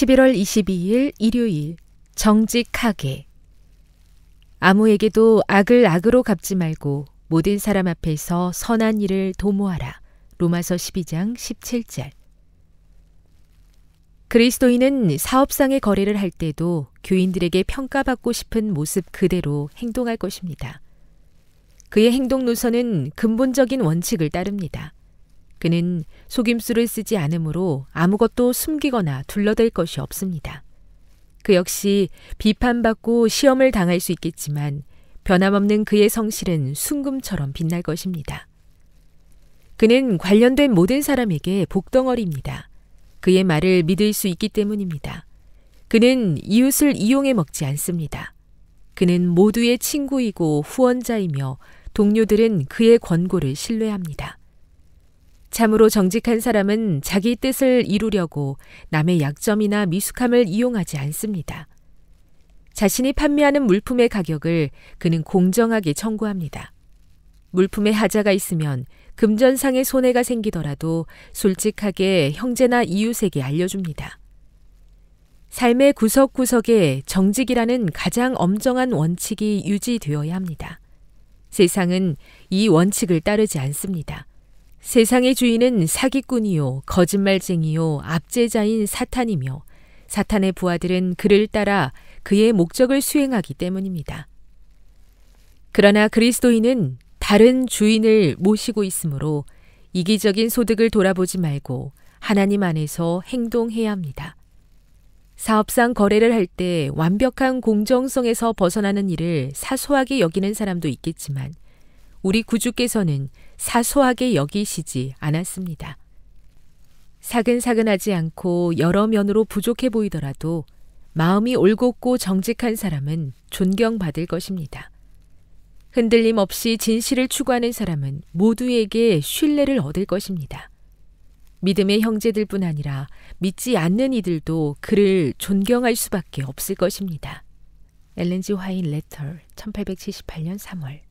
11월 22일 일요일 정직하게 아무에게도 악을 악으로 갚지 말고 모든 사람 앞에서 선한 일을 도모하라. 로마서 12장 17절 그리스도인은 사업상의 거래를 할 때도 교인들에게 평가받고 싶은 모습 그대로 행동할 것입니다. 그의 행동 노선은 근본적인 원칙을 따릅니다. 그는 속임수를 쓰지 않으므로 아무것도 숨기거나 둘러댈 것이 없습니다. 그 역시 비판받고 시험을 당할 수 있겠지만 변함없는 그의 성실은 순금처럼 빛날 것입니다. 그는 관련된 모든 사람에게 복덩어리입니다. 그의 말을 믿을 수 있기 때문입니다. 그는 이웃을 이용해 먹지 않습니다. 그는 모두의 친구이고 후원자이며 동료들은 그의 권고를 신뢰합니다. 참으로 정직한 사람은 자기 뜻을 이루려고 남의 약점이나 미숙함을 이용하지 않습니다. 자신이 판매하는 물품의 가격을 그는 공정하게 청구합니다. 물품에 하자가 있으면 금전상의 손해가 생기더라도 솔직하게 형제나 이웃에게 알려줍니다. 삶의 구석구석에 정직이라는 가장 엄정한 원칙이 유지되어야 합니다. 세상은 이 원칙을 따르지 않습니다. 세상의 주인은 사기꾼이요, 거짓말쟁이요, 압제자인 사탄이며 사탄의 부하들은 그를 따라 그의 목적을 수행하기 때문입니다. 그러나 그리스도인은 다른 주인을 모시고 있으므로 이기적인 소득을 돌아보지 말고 하나님 안에서 행동해야 합니다. 사업상 거래를 할 때 완벽한 공정성에서 벗어나는 일을 사소하게 여기는 사람도 있겠지만 우리 구주께서는 사소하게 여기시지 않았습니다. 사근사근하지 않고 여러 면으로 부족해 보이더라도 마음이 올곧고 정직한 사람은 존경받을 것입니다. 흔들림 없이 진실을 추구하는 사람은 모두에게 신뢰를 얻을 것입니다. 믿음의 형제들뿐 아니라 믿지 않는 이들도 그를 존경할 수밖에 없을 것입니다. 엘렌지 화인 레터 1878년 3월